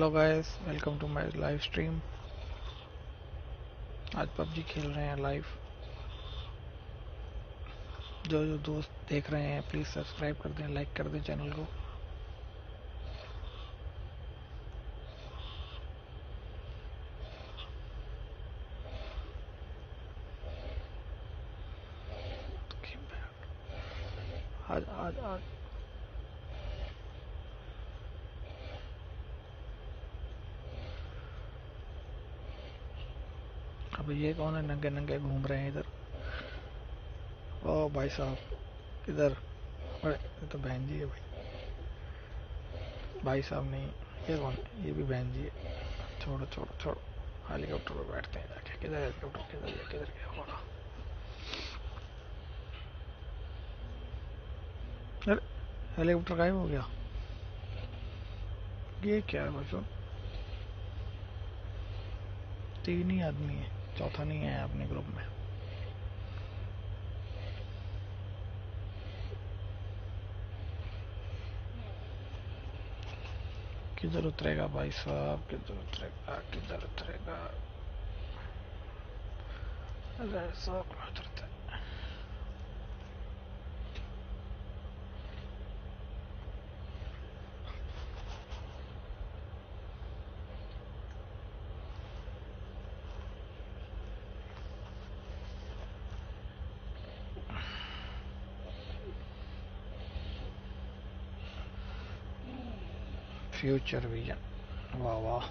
Hello guys welcome to my live stream आज PUBG खेल रहे हैं लाइव जो जो दोस्त देख रहे हैं प्लीज़ सब्सक्राइब कर दें लाइक कर दें चैनल को आज आज आज अब ये कौन है? नंगे नंगे घूम रहे हैं इधर। ओ भाई साहब, इधर। अरे तो बहन जी है भाई। भाई साहब नहीं, ये कौन? है ये भी बहन जी है। छोड़ो छोड़ो छोड़ो। हेलीकॉप्टर पर बैठते हैं जाके। किधर हेलीकॉप्टर? किधर गया किधर गया होगा अरे, हेलीकॉप्टर गायब हो गया। ये क्या है बच्चों तीन ही आदमी है। चौथा नहीं है अपने ग्रुप में। किधर उतरेगा भाई साहब? किधर उतरेगा? किधर उतरेगा? अरे सब उतरते future vision. Wow wow.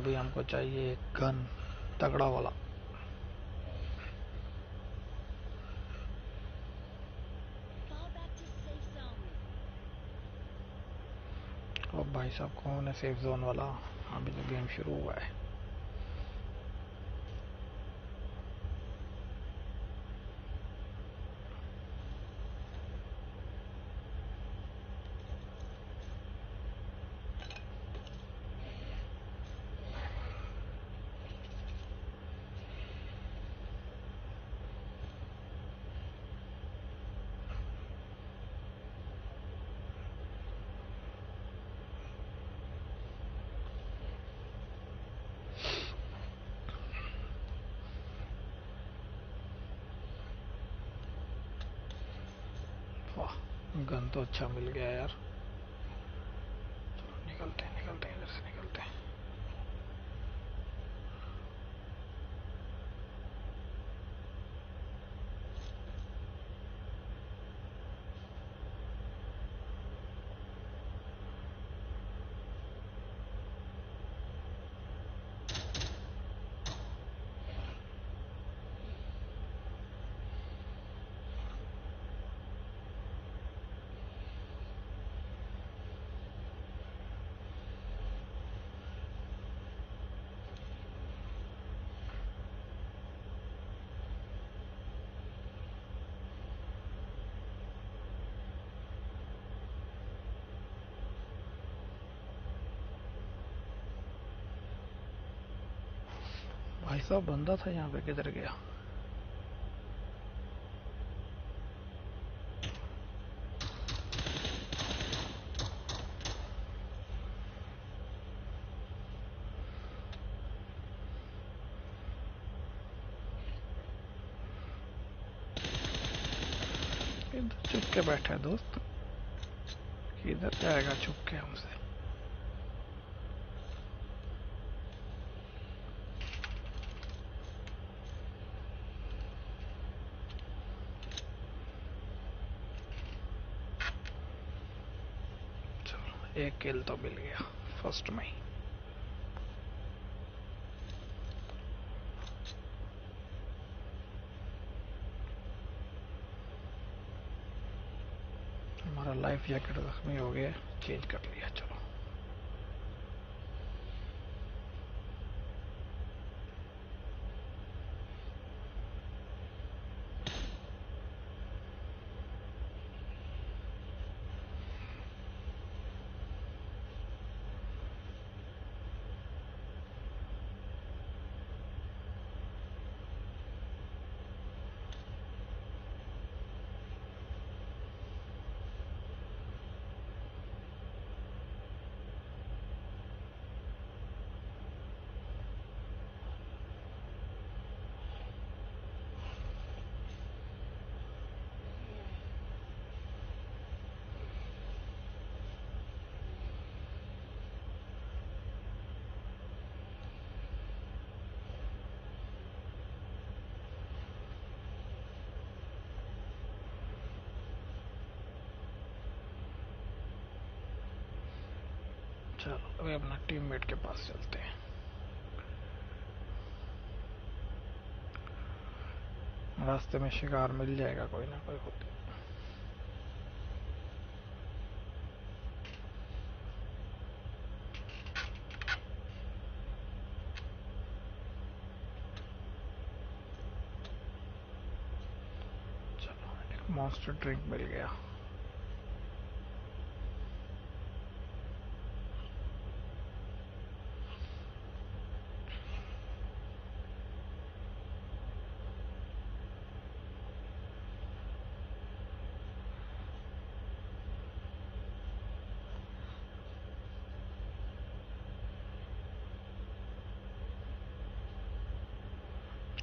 अभी हमको चाहिए गन, तगड़ा वाला। भाई साहब कौन है सेफ़ जोन वाला? अभी तो गेम शुरू हुआ है गन तो अच्छा मिल गया यार चलो निकलते हैं निकलते हैं इधर से निकलते हैं भाई साहब, बंदा था यहाँ पे, किधर गया? चुप के बैठा है दोस्त। किधर जाएगा चुप के हमसे एक किल तो मिल गया फ़र्स्ट में ही। हमारा लाइफ जैकेट जख्मी हो गया चेंज कर लिया, चलो। चलो, अभी अपना टीममेट के पास चलते हैं। रास्ते में शिकार मिल जाएगा कोई ना कोई एक मॉन्स्टर ड्रिंक मिल गया।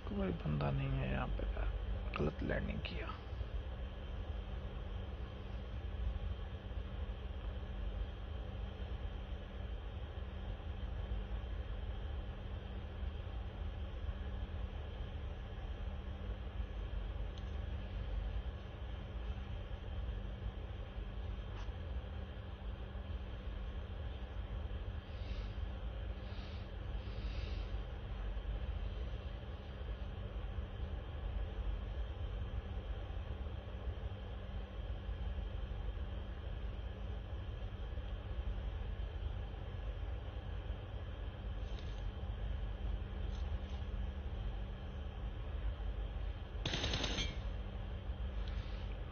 कोई बंदा नहीं है यहाँ पे। गलत लैंडिंग किया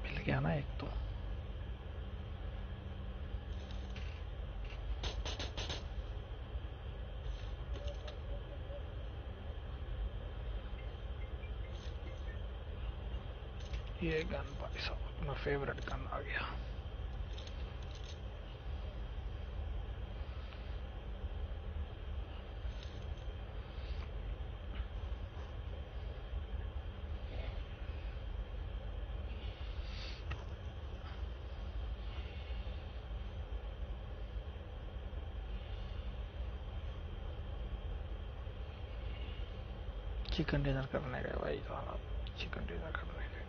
मिल गया ना एक तो ये गन भाई साहब, अपना फेवरेट गन आ गया। चिकन डिनर करने गए भाई साहब चिकन डिनर करने गए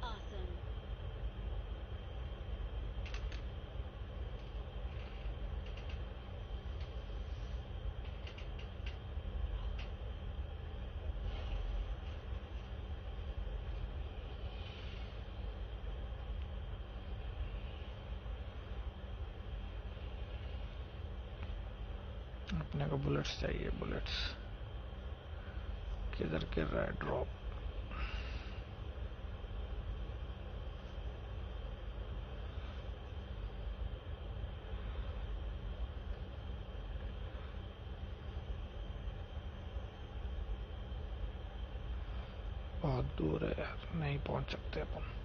Awesome. अपने को बुलेट्स चाहिए बुलेट्स किधर रहा है ड्रॉप बहुत दूर है यार, नहीं पहुँच सकते अपन।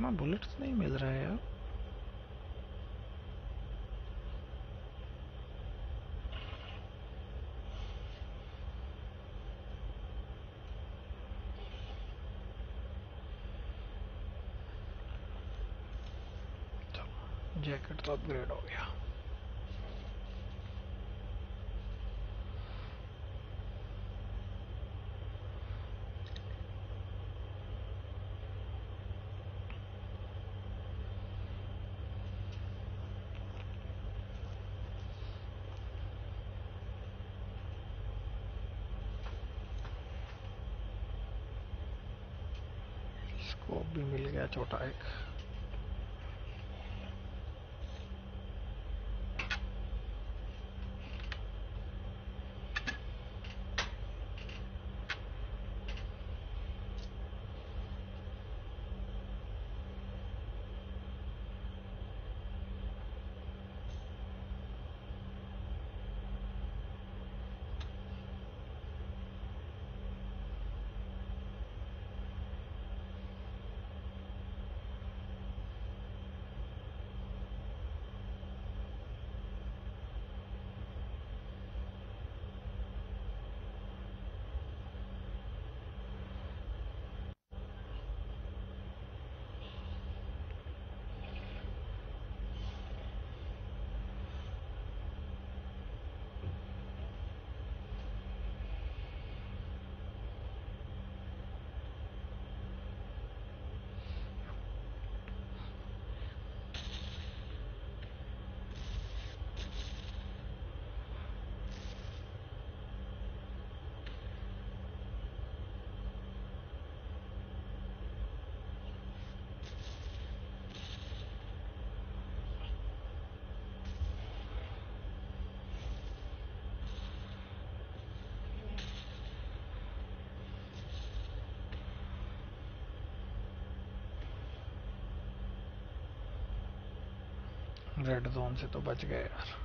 इतना बुलेट्स नहीं मिल रहा है यार। जैकेट तो अपग्रेड हो गया। स्कोप भी मिल गया छोटा एक। रेड जोन से तो बच गए यार।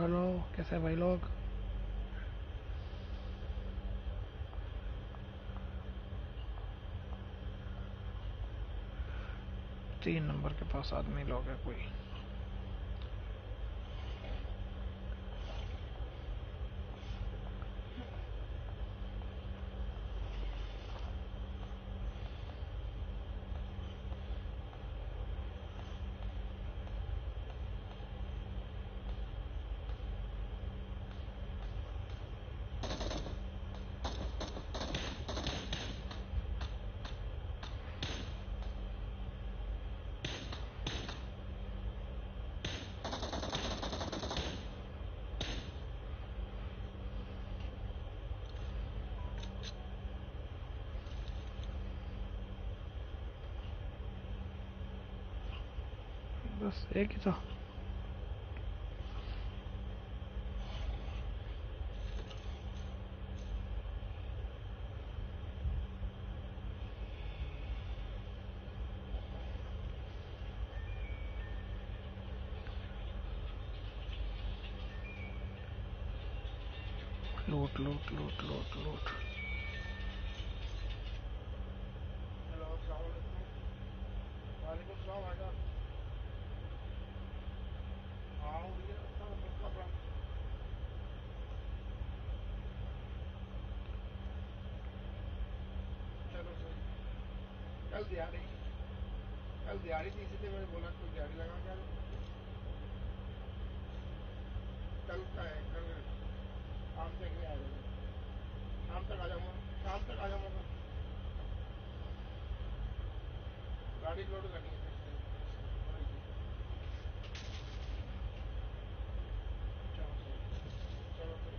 हेलो कैसे भाई लोग? तीन नंबर के पास आदमी लोग है कोई। बस एक ही कल दिहाड़ी। कल दिहाड़ी थी, इसलिए मैंने बोला, कोई दिहाड़ी लगा क्या कल का है, कल शाम तक नहीं आ जाऊँगा शाम तक आ जाऊँगा। शाम तक आ जाऊँगा गाड़ी लोड करनी है चलो सही चलो सही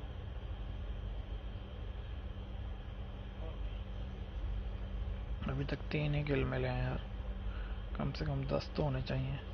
अभी तक तीन ही किल मिले हैं यार। कम से कम दस तो होने चाहिए।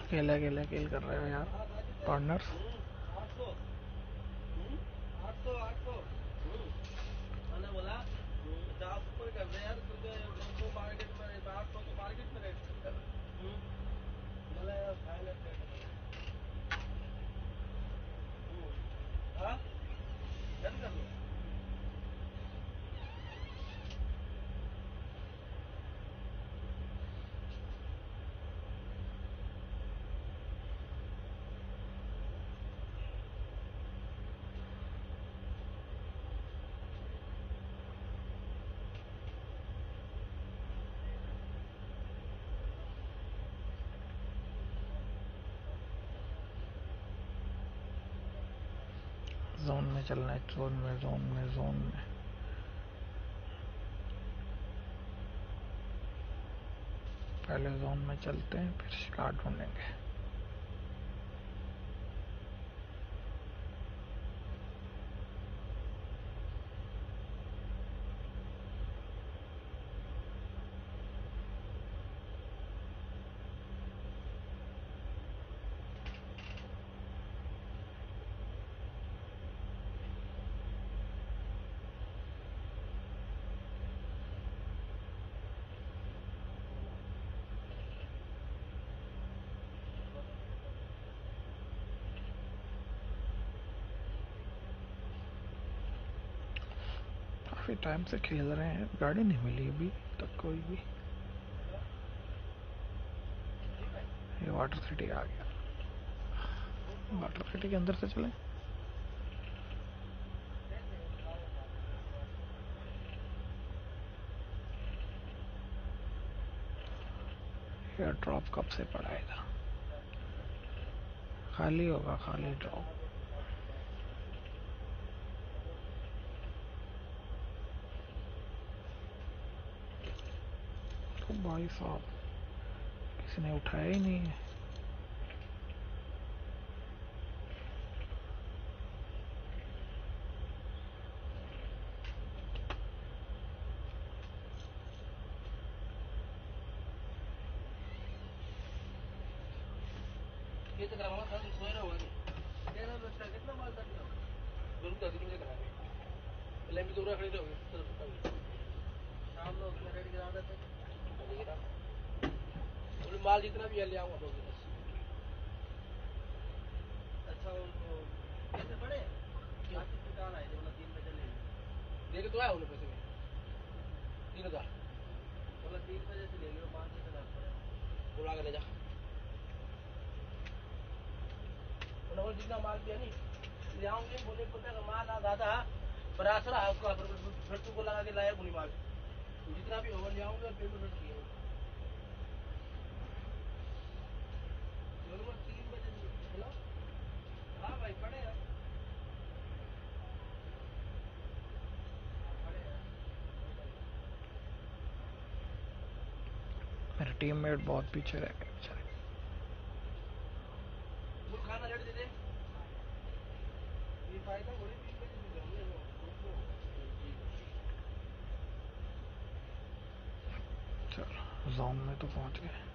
अकेले अकेले किल कर रहे हो यार पार्टनर्स बोला कर दे यार तुझे तो मार्केट में आठ सौ तो मार्केट में रेट बोला यार फाइनल रेट हाँ डन कर लो जोन में चलना है जोन में जोन में जोन में। पहले जोन में चलते हैं, फिर शिकार ढूंढेंगे काफ़ी टाइम से खेल रहे हैं। गाड़ी नहीं मिली अभी तक कोई भी। ये वाटर सिटी आ गया। वाटर सिटी के अंदर से चले। ड्रॉप कब से पड़ा इधर? खाली होगा, खाली ड्रॉप तो भाई साहब किसी ने उठाया ही नहीं है ये तो कराऊँगा सर सोए रहो ये ना बच्चा कितना माल तक ना ज़रूर कर दीजिए कराएँगे पहले भी दूर खड़े रहोगे सर शाम को अपना रेडी करा देते बोले माल जितना भी है ले आऊँगा दो दिन बस अच्छा उनको कैसे पड़े आज की दुकान आई बोला तीन बजे ले देखे तो आया उन्हें पैसे में तीन हज़ार। बोला तीन बजे से ले लो पाँच हज़ार पड़े। बोला के ले जा। उन्होंने जितना माल दिया नहीं ले आऊँगे। बोले पता का माल आ दादा पर आसरा उसका फिर तुमको लगा के लाया बुनी माल। जितना भी होगा ले आऊँगे पेमेंट किया ज़रूर तीन बजे हेलो हाँ भाई पड़े हैं पड़े हैं मेरे टीममेट बहुत पीछे रह गए बेचारे। चलो जोन में तो पहुँच गए।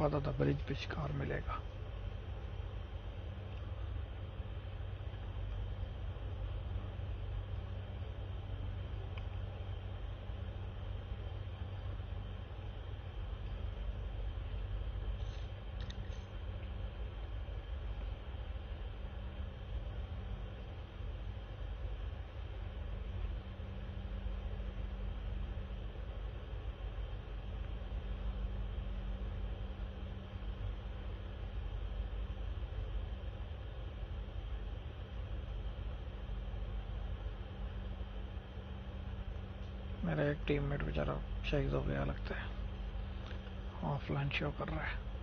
पता था ब्रिज पे शिकार मिलेगा। मेरा एक टीममेट बेचारा शहीद हो गया लगता है। ऑफलाइन शो कर रहा है।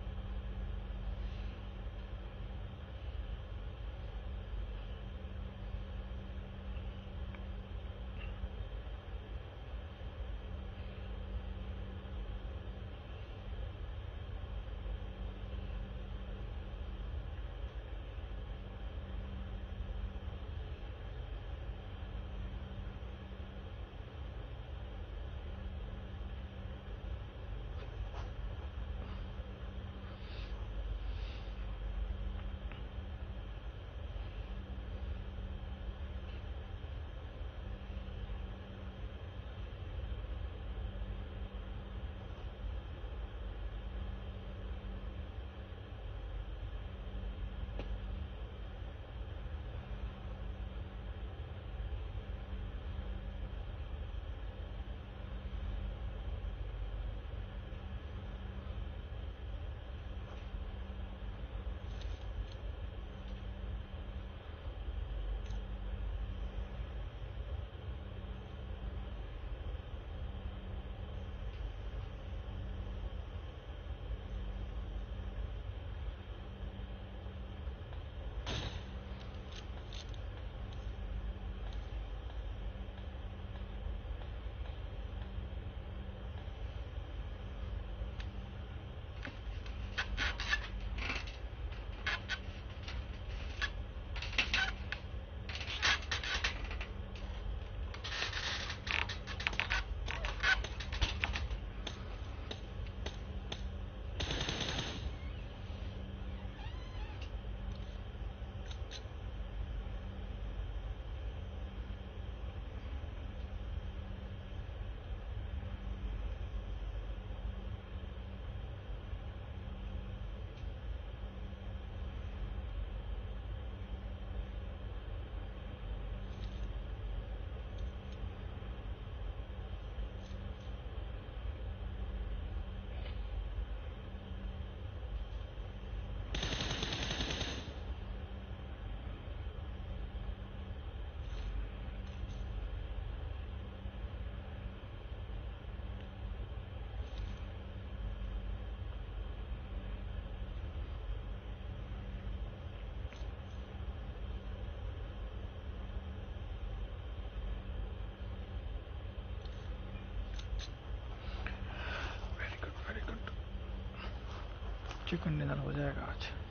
चिकन डिनर हो जाएगा आज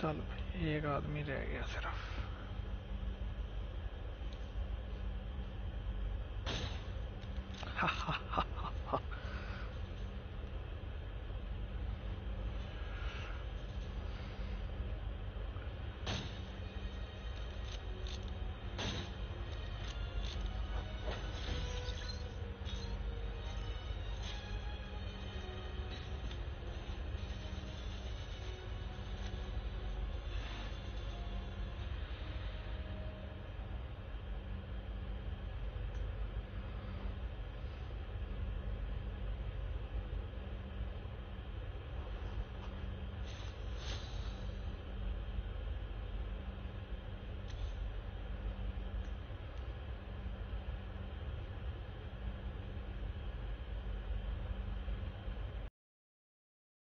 चल एक आदमी रह गया सिर्फ़।